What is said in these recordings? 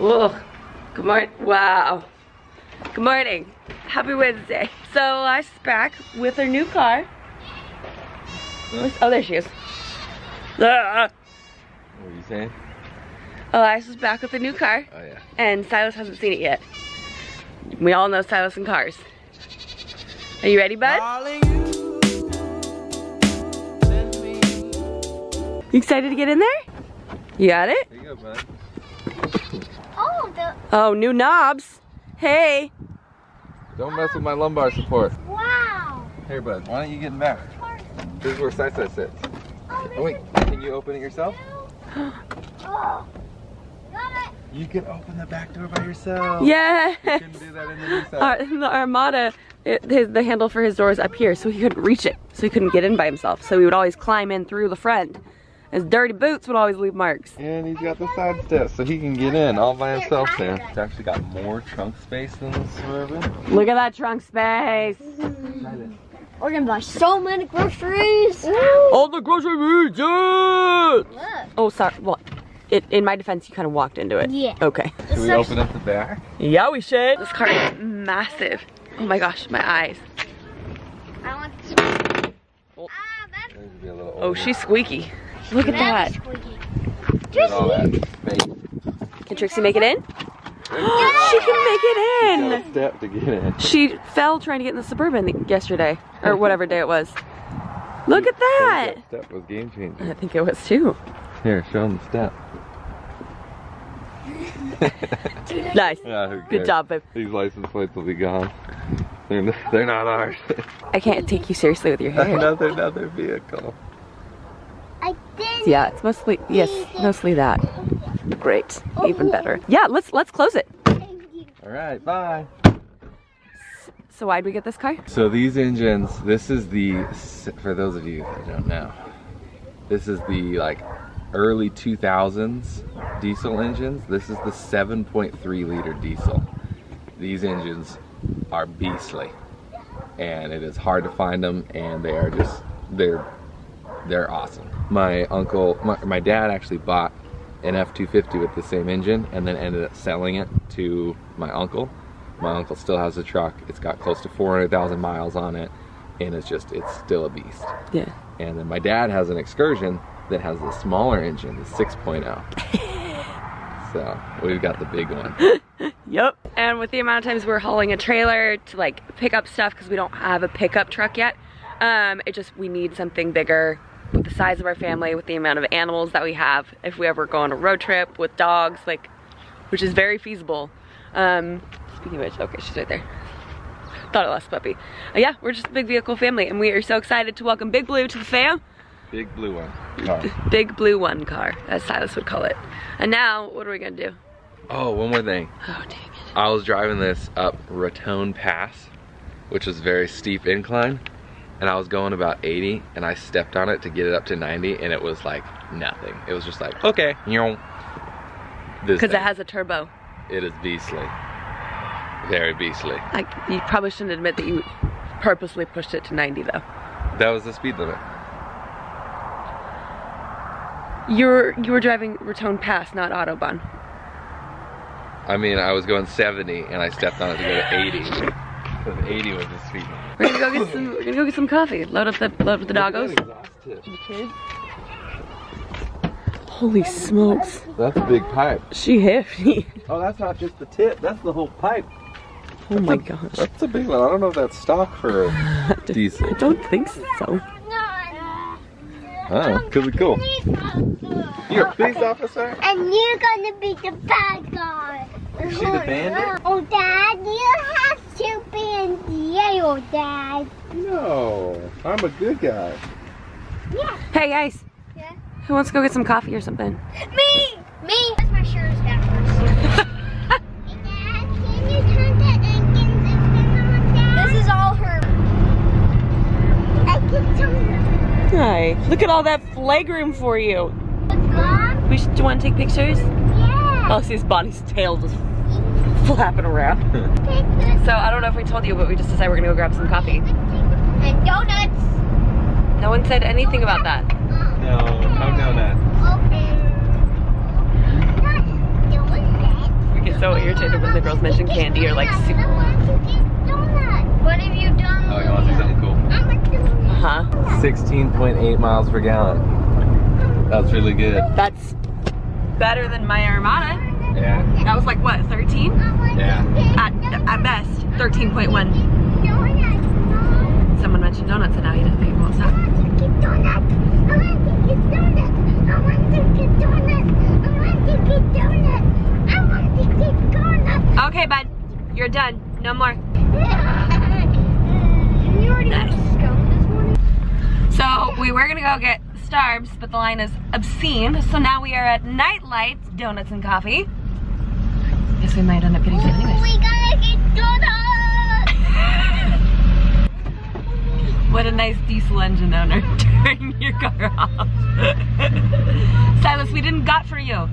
Ugh. Good morning. Wow. Good morning. Happy Wednesday. So Elias is back with her new car. Oh, there she is. Ah. What are you saying? Elias is back with the new car, Oh yeah. and Silas hasn't seen it yet. We all know Silas and cars. Are you ready, bud? You excited to get in there? You got it? Here you go, bud. Oh, the Oh, new knobs. Hey. Don't mess with my lumbar support. wow. Here, bud. Why don't you get in back? This is where Sisa sits. Oh, Oh wait, can you open it yourself? Oh. You can open the back door by yourself. Yeah. You couldn't do that in the. Our, the Armada, it, his, the handle for his door is up here, so he couldn't reach it. So he couldn't get in by himself. So he would always climb in through the front. His dirty boots would always leave marks. And he's got the side steps so he can get in all by himself there. It's actually got more trunk space than the Suburban. Look at that trunk space. We're gonna buy so many groceries. All the grocery yes! Look. Oh, sorry. Well, it, in my defense, you kind of walked into it. Yeah. Okay. Should we open up the back? Yeah, we should. This car is massive. Oh my gosh, my eyes. I want this. Oh. Ah, that's Maybe be a little Oh, she's squeaky. Look at that. very squeaky. Look at all that. Can Trixie make it in? she can make it in. a step to get in. She fell trying to get in the Suburban yesterday, or whatever day it was. Look at that. That step was game changing. I think it was too. Here, show him the step. Nice. Yeah, Good job, babe. These license plates will be gone. They're not, they're not ours. I can't take you seriously with your hair. another another vehicle. Yeah, it's mostly yes, mostly that. Great, even better. Yeah, let's let's close it. All right, bye. So why'd we get this car? So these engines, this is the for those of you that don't know, this is the like early 2000s diesel engines. This is the 7.3 liter diesel. These engines are beastly, and it is hard to find them, and they are just they're they're awesome. My uncle, my, my dad actually bought an F250 with the same engine, and then ended up selling it to my uncle. My uncle still has the truck. It's got close to 400,000 miles on it, and it's just it's still a beast. Yeah. And then my dad has an Excursion that has the smaller engine, the 6.0. so we've got the big one. Yep. And with the amount of times we're hauling a trailer to like pick up stuff because we don't have a pickup truck yet, um, it just we need something bigger with the size of our family, with the amount of animals that we have. If we ever go on a road trip with dogs, like, which is very feasible. Um, speaking of which, okay, she's right there. Thought I lost puppy. Uh, yeah, we're just a big vehicle family, and we are so excited to welcome Big Blue to the fam. Big blue one. Car. Big Blue One car, as Silas would call it. And now, what are we gonna do? Oh, one more thing. Oh, dang it. I was driving this up Raton Pass, which is very steep incline, and I was going about 80, and I stepped on it to get it up to 90, and it was like nothing. It was just like, okay, you know. Because it has a turbo. It is beastly. Very beastly. I, you probably shouldn't admit that you purposely pushed it to 90 though. That was the speed limit. You're you were driving Raton Pass, not Autobahn. I mean, I was going 70, and I stepped on it to go to 80. Because 80 was the speed limit. We're gonna go get some. We're gonna go get some coffee. Load up the load up the doggos. Exhaust tip. Holy smokes, That's a big pipe. she hefty. Oh, that's not just the tip, that's the whole pipe. Oh my gosh. That's a big one. I don't know if that's stock for a diesel. I don't think so. Oh, could be cool. You're a police officer? And you're gonna be the bad guy. Is she the bandit? Oh, Dad, you have to be in jail, Dad. No, I'm a good guy. Yeah. Hey guys, Yeah. who wants to go get some coffee or something? Me! Me! That's my shirt backwards. Hey, can you turn the engines on, Dad? This is all her. I can turn Hi. Look at all that flag room for you. the gun. We should, do you want to take pictures? Yeah. Oh, see his Bonnie's tail just flapping around. So I don't know if we told you, but we just decided we're gonna go grab some coffee. and donuts. No one said anything about that. No, no donut. Okay. Not donuts. We get so irritated when the girls mention candy or like soup. I want to get donut. What have you done? Oh, you want to do something cool? I'm a donut. Huh? 16.8 miles per gallon. That's really good. That's better than my Armada. Yeah. That was like what, 13? Yeah. At, at best, 13.1. Someone mentioned donuts and now he doesn't think it won't I stop. want to get donuts. I want to get donuts. I want to get donuts. I want to get donuts. I want to get donuts. Okay, bud, you're done. No more. Nice. went to Scone this morning? So we were gonna go get Starbs, but the line is obscene. So now we are at Nightlights Donuts and Coffee. Guess we might end up getting some anyways. We gotta get donuts. What a nice diesel engine owner. Turn your car off. Silas, we didn't got for you. No,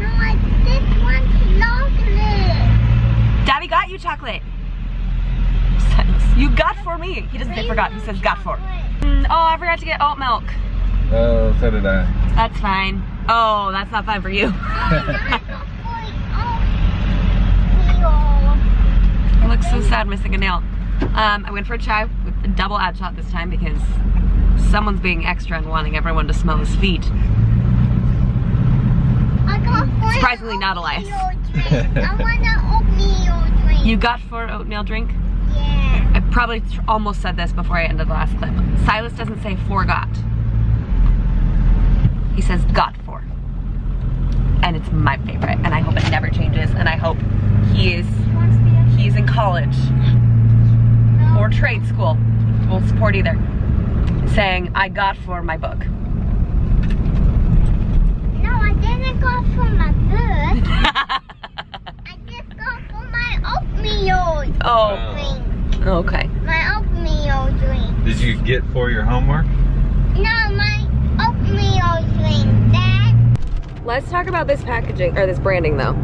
I just want chocolate. Daddy got you chocolate. Silas, you got for me. He doesn't say forgot, he says got for. Mm, oh, I forgot to get oat milk. Oh, so did I. That's fine. Oh, that's not fine for you. Look so sad missing a nail. Um, I went for a chai with a double ad shot this time because someone's being extra and wanting everyone to smell his feet. Surprisingly not Elias. I want an oatmeal drink. You got for oatmeal drink? Yeah. I probably almost said this before I ended the last clip. Silas doesn't say forgot. He says got for. And it's my favorite and I hope it never changes and I hope he is he's in college or trade school. We'll support either. Saying I got for my book. No, I didn't go for my book. I just go for my oatmeal oh, drink. okay. My oatmeal drink. Did you get for your homework? No, my oatmeal drink, Dad. Let's talk about this packaging or this branding though.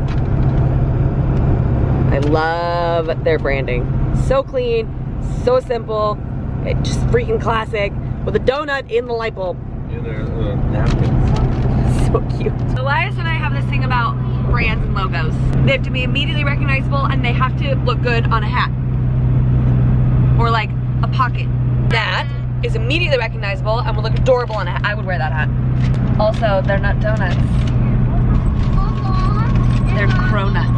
I love their branding. So clean, so simple, it just freaking classic with a donut in the light bulb. Yeah, they're uh, napkins. So cute. Elias and I have this thing about brands and logos. They have to be immediately recognizable and they have to look good on a hat. Or like a pocket. That is immediately recognizable and will look adorable on a hat. I would wear that hat. Also, they're not donuts. They're cronuts.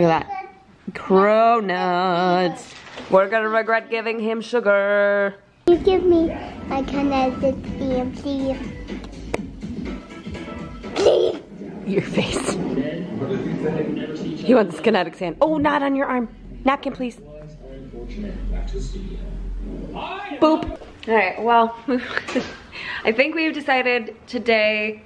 Look at that. Cronuts. We're gonna regret giving him sugar. You give me my connected stamp, please. Please. Your face. He wants kinetic sand. Oh, not on your arm. Napkin, please. Boop. All right, well, I think we've decided today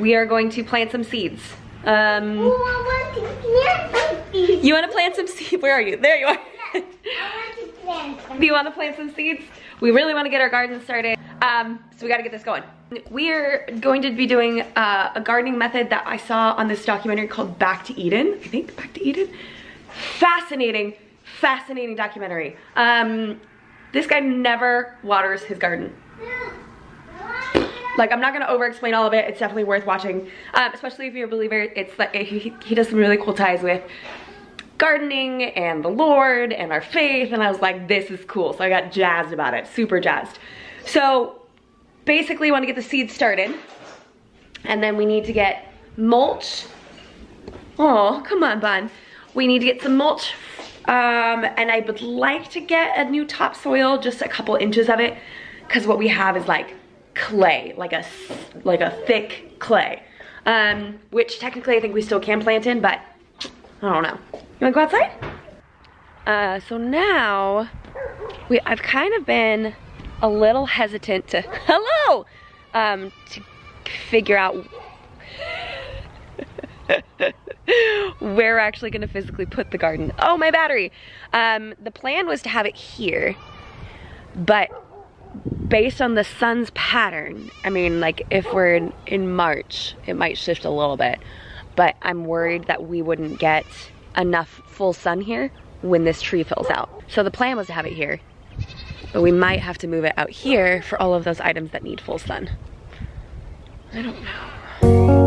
we are going to plant some seeds. Um, I want to plant some seeds. you want to plant some seeds? Where are you? There you are. I want to plant some Do you want to plant some seeds? We really want to get our garden started, um, so we got to get this going. We are going to be doing uh, a gardening method that I saw on this documentary called Back to Eden. I think Back to Eden. Fascinating, fascinating documentary. Um, this guy never waters his garden. Like I'm not gonna over explain all of it. It's definitely worth watching, um, especially if you're a believer. It's like he, he does some really cool ties with gardening and the Lord and our faith. And I was like, this is cool. So I got jazzed about it, super jazzed. So basically want to get the seeds started. And then we need to get mulch. Oh, come on, Bun. We need to get some mulch. Um, and I would like to get a new topsoil, just a couple inches of it. Cause what we have is like clay, like a, like a thick clay. Um, which technically I think we still can plant in, but I don't know. You wanna go outside? Uh, so now, we, I've kind of been a little hesitant to, hello! Um, to figure out where we're actually gonna physically put the garden. Oh, my battery! Um, the plan was to have it here, but based on the sun's pattern, I mean, like if we're in, in March, it might shift a little bit, but I'm worried that we wouldn't get enough full sun here when this tree fills out. So the plan was to have it here, but we might have to move it out here for all of those items that need full sun. I don't know.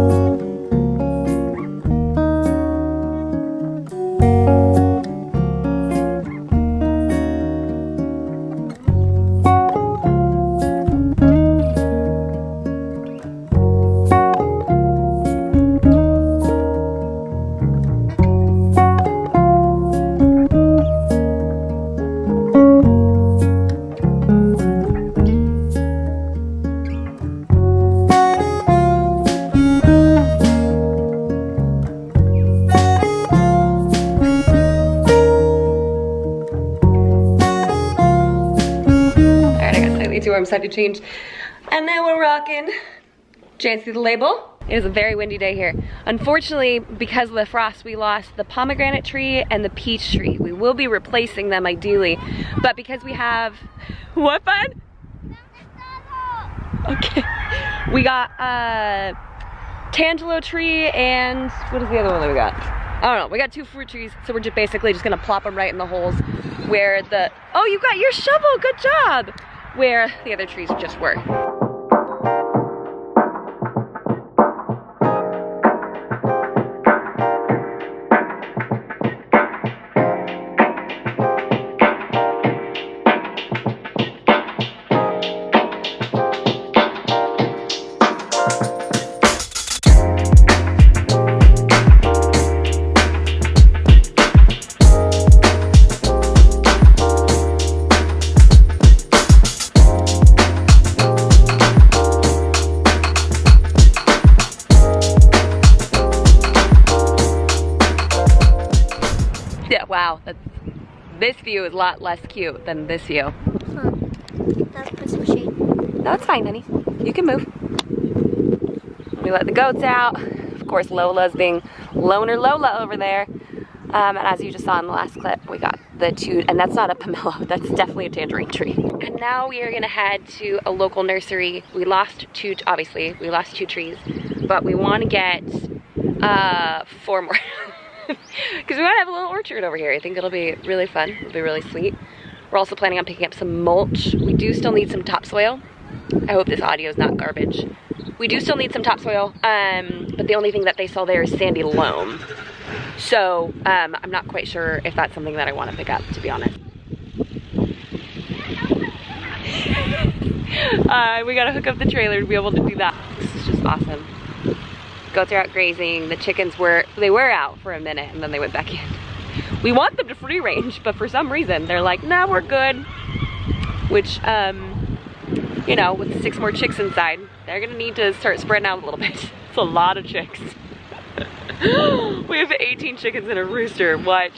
Side to change. And then we're rocking. Jan, see the label? It is a very windy day here. Unfortunately, because of the frost, we lost the pomegranate tree and the peach tree. We will be replacing them ideally, but because we have, what fun? Okay. We got uh, a Tangelo tree and what is the other one that we got? I don't know, we got two fruit trees, so we're just basically just gonna plop them right in the holes where the, oh, you got your shovel, good job! Where the other trees just were. This view is a lot less cute than this view. Huh. That's some shade. No, it's fine, honey. You can move. We let the goats out. Of course, Lola's being loner Lola over there. Um, and as you just saw in the last clip, we got the two, and that's not a pomelo, that's definitely a tangerine tree. And now we are gonna head to a local nursery. We lost two, obviously, we lost two trees, but we wanna get uh, four more. Because we want to have a little orchard over here. I think it'll be really fun. It'll be really sweet. We're also planning on picking up some mulch. We do still need some topsoil. I hope this audio is not garbage. We do still need some topsoil, um, but the only thing that they sell there is sandy loam. So um, I'm not quite sure if that's something that I want to pick up, to be honest. uh, we gotta hook up the trailer to be able to do that. This is just awesome. Goats are out grazing. The chickens were, they were out for a minute and then they went back in. We want them to free range, but for some reason they're like, nah, we're good. Which, um, you know, with six more chicks inside, they're gonna need to start spreading out a little bit. It's a lot of chicks. we have 18 chickens and a rooster, what?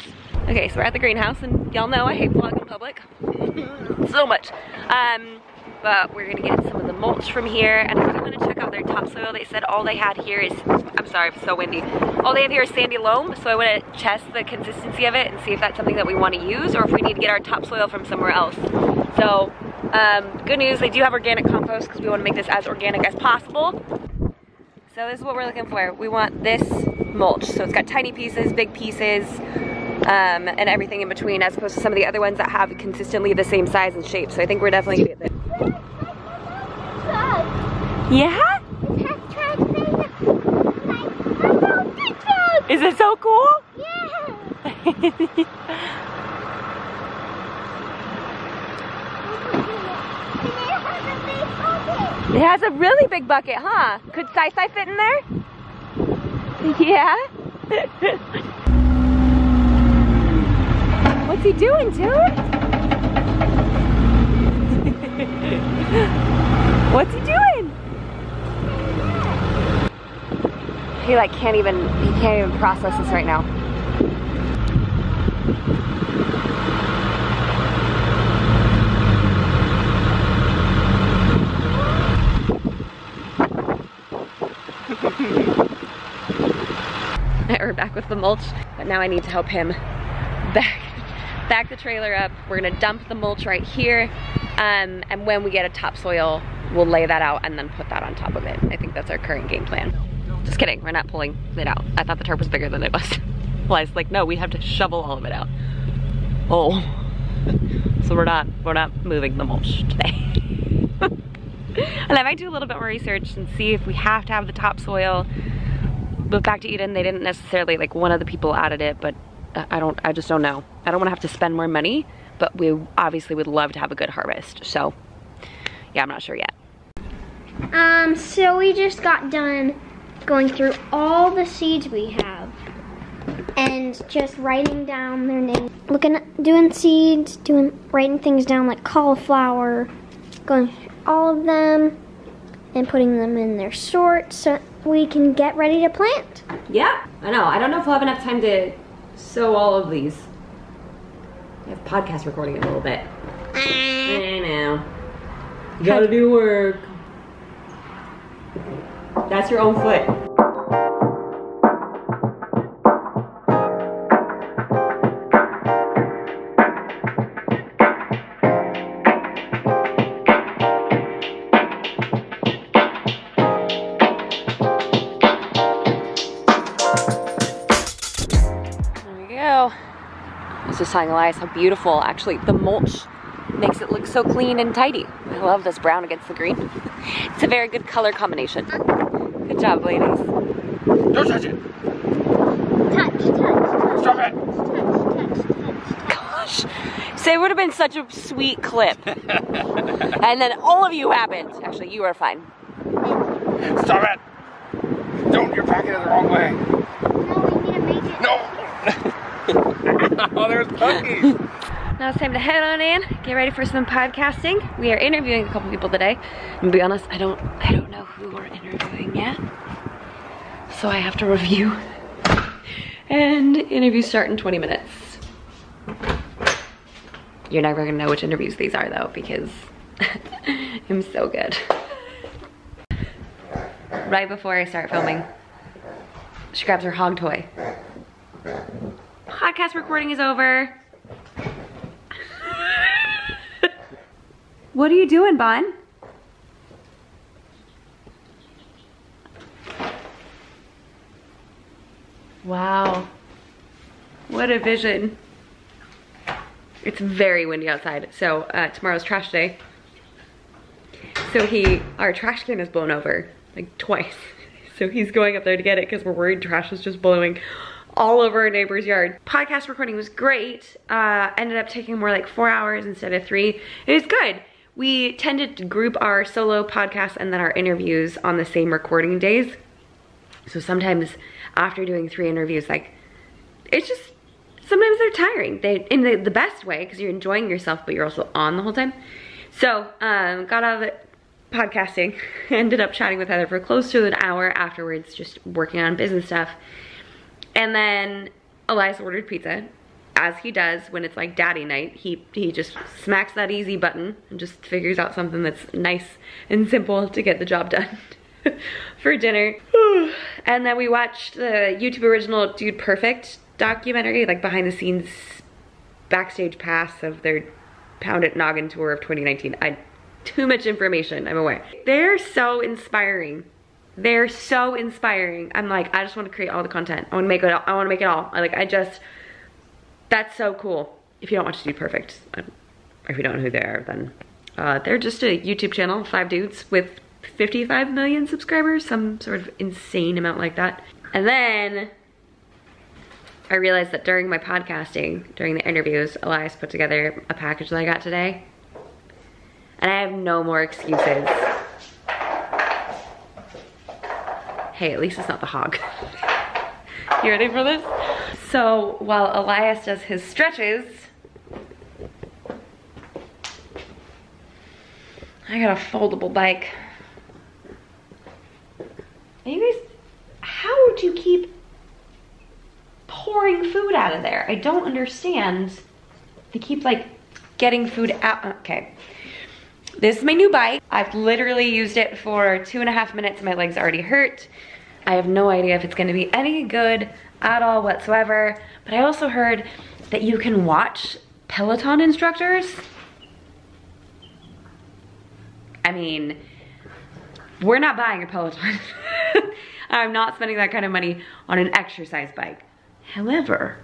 Okay, so we're at the greenhouse and y'all know I hate vlogging public so much. Um, but we're gonna get some of the mulch from here and gonna check out their topsoil. They said all they had here is, I'm sorry, it's so windy. All they have here is sandy loam, so I wanna test the consistency of it and see if that's something that we wanna use or if we need to get our topsoil from somewhere else. So, um, good news, they do have organic compost because we wanna make this as organic as possible. So this is what we're looking for. We want this mulch. So it's got tiny pieces, big pieces, um, and everything in between as opposed to some of the other ones that have consistently the same size and shape. So I think we're definitely gonna get this. Yeah? Is it so cool? Yeah. It has a really big bucket, huh? Could Sai Sai fit in there? Yeah? What's he doing, dude? What's he doing? He like can't even, he can't even process this right now. We're back with the mulch, but now I need to help him back, back the trailer up. We're gonna dump the mulch right here, um, and when we get a topsoil, we'll lay that out and then put that on top of it. I think that's our current game plan. Just kidding, we're not pulling it out. I thought the tarp was bigger than it was. well, I was like, no, we have to shovel all of it out. Oh, so we're not, we're not moving the mulch today. and I might do a little bit more research and see if we have to have the topsoil. But back to Eden, they didn't necessarily, like one of the people added it, but I don't, I just don't know. I don't wanna have to spend more money, but we obviously would love to have a good harvest. So yeah, I'm not sure yet. Um, so we just got done going through all the seeds we have and just writing down their names. Looking at doing seeds, doing writing things down like cauliflower, going through all of them and putting them in their sort so we can get ready to plant. Yeah, I know. I don't know if we'll have enough time to sow all of these. I have podcast recording in a little bit. Ah. I know. You gotta do work. That's your own foot. There we go. I was just telling Elias how beautiful, actually, the mulch makes it look so clean and tidy. I love this brown against the green. It's a very good color combination. Good job, ladies. Don't touch it. Touch, touch, touch. Stop it. Touch, touch, touch, touch. Gosh. Say it would have been such a sweet clip. and then all of you happened. Actually, you are fine. Stop it. Don't. You're packing it the wrong way. No, we need to make it. No. oh, there's puppies. Now it's time to head on in, get ready for some podcasting. We are interviewing a couple people today. And to be honest, I don't I don't know who we're interviewing yet. So I have to review. And interviews start in 20 minutes. You're never gonna know which interviews these are though, because I'm so good. Right before I start filming, she grabs her hog toy. Podcast recording is over. What are you doing, Bon? Wow. What a vision. It's very windy outside. So uh, tomorrow's trash day. So he, our trash can is blown over like twice. So he's going up there to get it because we're worried trash is just blowing all over our neighbor's yard. Podcast recording was great. Uh, ended up taking more like four hours instead of three. It was good. We tended to group our solo podcasts and then our interviews on the same recording days. So sometimes after doing three interviews, like it's just sometimes they're tiring. They in the, the best way because you're enjoying yourself, but you're also on the whole time. So um, got out of it podcasting, ended up chatting with Heather for close to an hour afterwards, just working on business stuff. And then Elias ordered pizza, as he does when it's like daddy night. He he just smacks that easy button and just figures out something that's nice and simple to get the job done for dinner. and then we watched the YouTube original Dude Perfect documentary, like behind the scenes backstage pass of their Pound It Noggin tour of 2019. I too much information, I'm aware. They're so inspiring. They're so inspiring. I'm like, I just want to create all the content. I want to make it. All, I want to make it all. I like. I just. That's so cool. If you don't watch Dude Perfect, um, if you don't know who they are, then uh, they're just a YouTube channel, five dudes with 55 million subscribers, some sort of insane amount like that. And then I realized that during my podcasting, during the interviews, Elias put together a package that I got today. And I have no more excuses. Hey, at least it's not the hog. you ready for this? So while Elias does his stretches, I got a foldable bike. And you guys, how would you keep pouring food out of there? I don't understand. They keep like getting food out. Uh, okay. This is my new bike. I've literally used it for two and a half minutes. And my legs already hurt. I have no idea if it's gonna be any good at all whatsoever. But I also heard that you can watch Peloton instructors. I mean, we're not buying a Peloton. I'm not spending that kind of money on an exercise bike. However,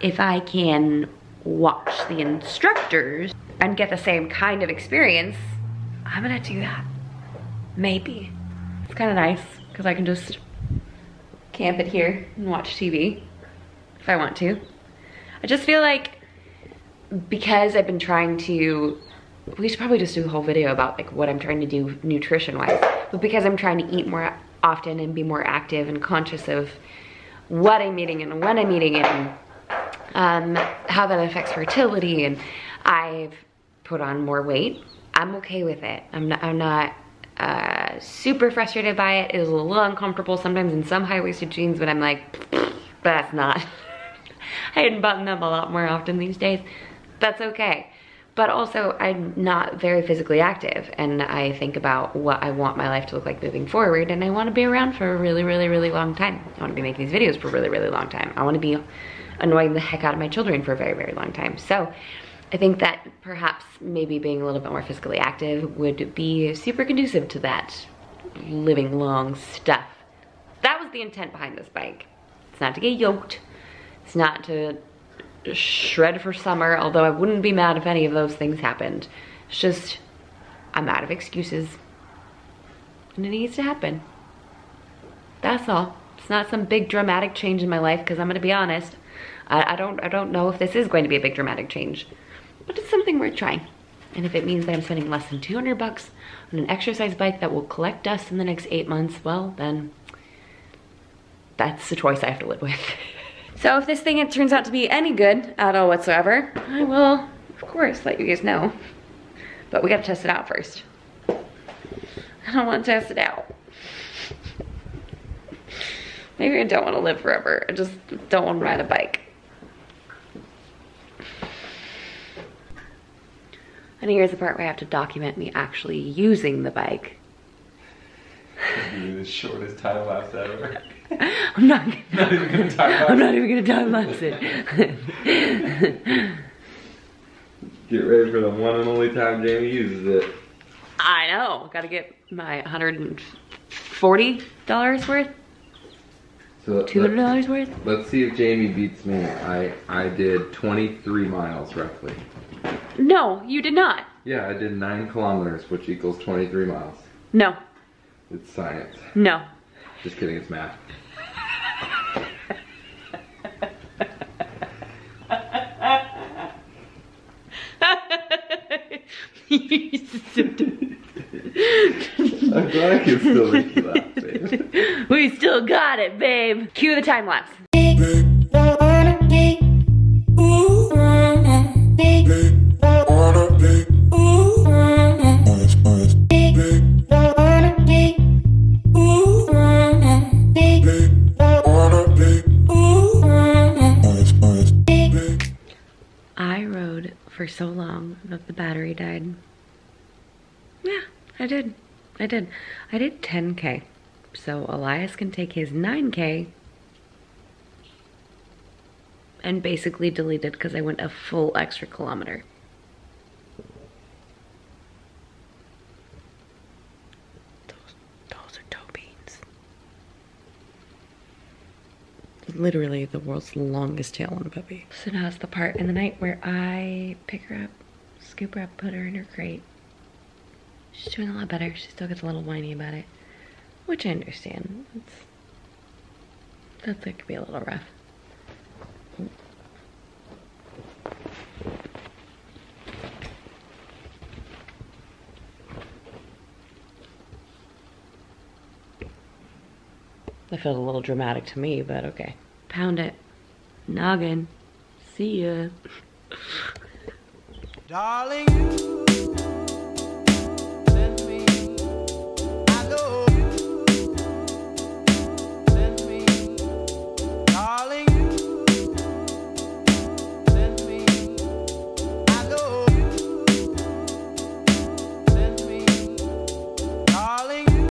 if I can watch the instructors and get the same kind of experience, I'm gonna do that. Maybe. It's kind of nice because I can just camp it here and watch TV if I want to. I just feel like because I've been trying to, we should probably just do a whole video about like what I'm trying to do nutrition wise, but because I'm trying to eat more often and be more active and conscious of what I'm eating and when I'm eating it and um, how that affects fertility and I've put on more weight. I'm okay with it. I'm not, I'm not uh, super frustrated by it. It is a little uncomfortable sometimes in some high-waisted jeans, but I'm like, that's not. I hadn't buttoned them a lot more often these days. That's okay. but also I'm not very physically active and I think about what I want my life to look like moving forward and I want to be around for a really, really, really long time. I want to be making these videos for a really, really long time. I want to be annoying the heck out of my children for a very, very long time. So I think that perhaps maybe being a little bit more physically active would be super conducive to that living long stuff. That was the intent behind this bike. It's not to get yoked. It's not to shred for summer, although I wouldn't be mad if any of those things happened. It's just, I'm out of excuses. And it needs to happen. That's all. It's not some big dramatic change in my life, because I'm gonna be honest. I, I, don't I don't know if this is going to be a big dramatic change. But it's something worth trying. And if it means that I'm spending less than 200 bucks on an exercise bike that will collect dust in the next eight months, well, then that's the choice I have to live with. So if this thing it turns out to be any good at all whatsoever, I will, of course, let you guys know. But we gotta test it out first. I don't wanna test it out. Maybe I don't wanna live forever. I just don't wanna ride a bike. And here's the part where I have to document me actually using the bike. the shortest time lapse ever. I'm not, not even gonna time lapse. I'm not even gonna time lapse it. Get ready for the one and only time Jamie uses it. I know. Gotta get my $140 worth, So $200 worth. Let's see if Jamie beats me. I I did 23 miles roughly. No, you did not. Yeah, I did nine kilometers, which equals 23 miles. No, It's science. no. Just kidding, it's math. I'm glad I can still make you laugh, babe. we still got it, babe. Cue the time lapse. That the battery died. Yeah, I did. I did. I did 10k. So Elias can take his 9k and basically delete it because I went a full extra kilometer. Those, those are toe beans. Literally the world's longest tail on a puppy. So now it's the part in the night where I pick her up, scoop her up, put her in her crate. She's doing a lot better. She still gets a little whiny about it, which I understand. It's, that, that could be a little rough. That felt a little dramatic to me, but okay. Pound it. Noggin. See ya. Darling, you send me. I know